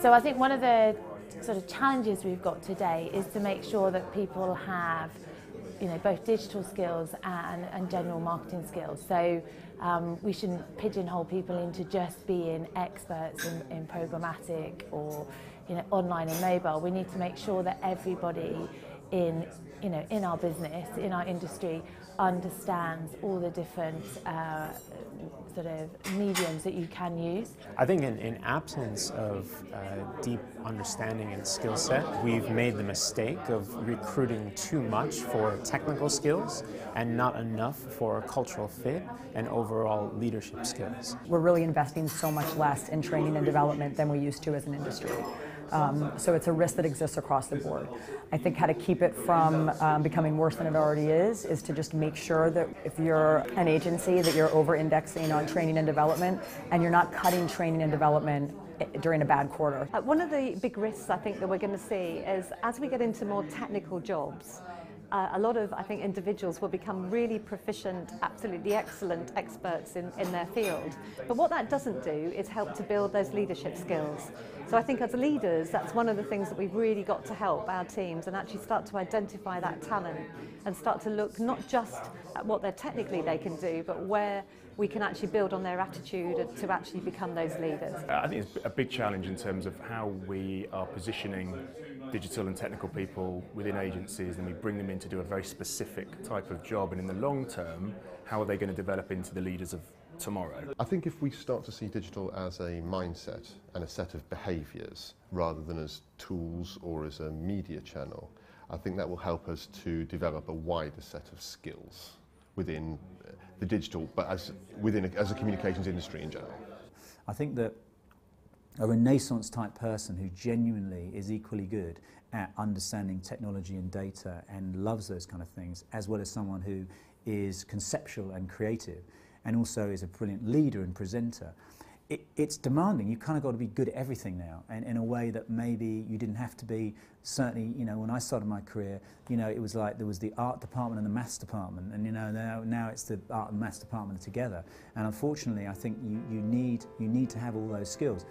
So I think one of the sort of challenges we've got today is to make sure that people have you know, both digital skills and, and general marketing skills. So um, we shouldn't pigeonhole people into just being experts in, in programmatic or you know, online and mobile. We need to make sure that everybody in, you know, in our business, in our industry, understands all the different uh, sort of mediums that you can use. I think in, in absence of uh, deep understanding and skill set, we've made the mistake of recruiting too much for technical skills and not enough for cultural fit and overall leadership skills. We're really investing so much less in training and development than we used to as an industry. Um, so it's a risk that exists across the board. I think how to keep it from um, becoming worse than it already is is to just make sure that if you're an agency that you're over-indexing on training and development and you're not cutting training and development during a bad quarter. Uh, one of the big risks I think that we're going to see is as we get into more technical jobs, uh, a lot of, I think, individuals will become really proficient, absolutely excellent experts in, in their field. But what that doesn't do is help to build those leadership skills. So I think as leaders, that's one of the things that we've really got to help our teams and actually start to identify that talent and start to look not just at what they're technically they can do, but where we can actually build on their attitude to actually become those leaders. I think it's a big challenge in terms of how we are positioning digital and technical people within agencies and we bring them in to do a very specific type of job and in the long term how are they going to develop into the leaders of tomorrow? I think if we start to see digital as a mindset and a set of behaviours rather than as tools or as a media channel, I think that will help us to develop a wider set of skills within the digital, but as within a, as a communications industry in general. I think that a renaissance type person who genuinely is equally good at understanding technology and data and loves those kind of things, as well as someone who is conceptual and creative and also is a brilliant leader and presenter. It, it's demanding. You've kind of got to be good at everything now, and in a way that maybe you didn't have to be. Certainly, you know, when I started my career, you know, it was like there was the art department and the maths department, and you know, now, now it's the art and maths department together. And unfortunately, I think you, you need you need to have all those skills.